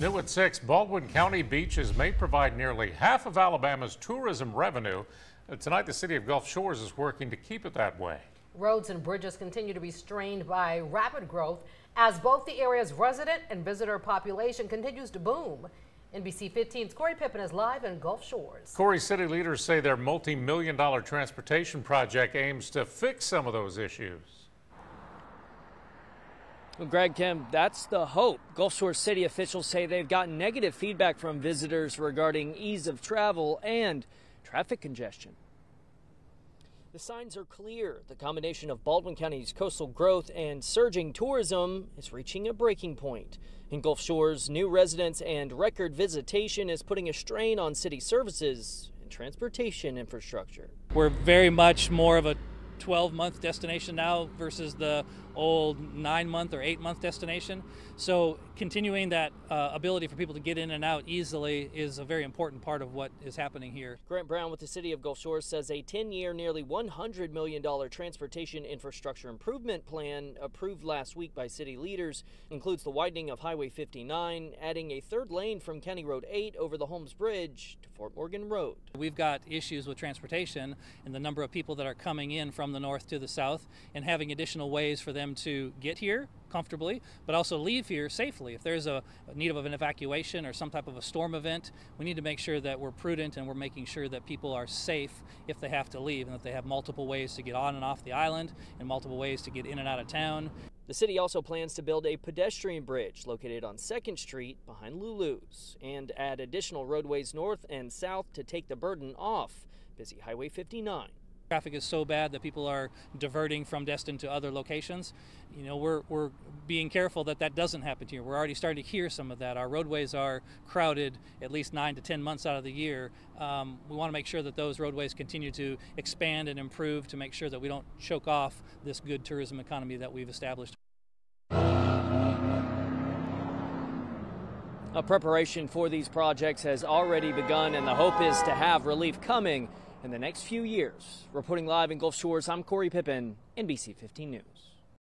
New at 6, Baldwin County beaches may provide nearly half of Alabama's tourism revenue. Uh, Tonight, the city of Gulf Shores is working to keep it that way. Roads and bridges continue to be strained by rapid growth as both the area's resident and visitor population continues to boom. NBC 15's Corey Pippen is live in Gulf Shores. Corey, city leaders say their multi-million dollar transportation project aims to fix some of those issues. Well, Greg Kim, that's the hope. Gulf Shore city officials say they've gotten negative feedback from visitors regarding ease of travel and traffic congestion. The signs are clear. The combination of Baldwin County's coastal growth and surging tourism is reaching a breaking point. In Gulf Shores, new residents and record visitation is putting a strain on city services and transportation infrastructure. We're very much more of a 12 month destination now versus the old nine month or eight month destination. So, continuing that uh, ability for people to get in and out easily is a very important part of what is happening here. Grant Brown with the City of Gulf Shores says a 10 year, nearly $100 million transportation infrastructure improvement plan approved last week by city leaders includes the widening of Highway 59, adding a third lane from County Road 8 over the Holmes Bridge to Fort Morgan Road. We've got issues with transportation and the number of people that are coming in from the north to the south and having additional ways for them to get here comfortably, but also leave here safely. If there's a need of an evacuation or some type of a storm event, we need to make sure that we're prudent and we're making sure that people are safe if they have to leave and that they have multiple ways to get on and off the island and multiple ways to get in and out of town. The city also plans to build a pedestrian bridge located on 2nd Street behind Lulu's and add additional roadways north and south to take the burden off busy Highway 59. Traffic is so bad that people are diverting from Destin to other locations. You know, we're, we're being careful that that doesn't happen here. We're already starting to hear some of that. Our roadways are crowded at least nine to 10 months out of the year. Um, we want to make sure that those roadways continue to expand and improve to make sure that we don't choke off this good tourism economy that we've established. A preparation for these projects has already begun, and the hope is to have relief coming in the next few years. Reporting live in Gulf Shores, I'm Corey Pippen, NBC 15 News.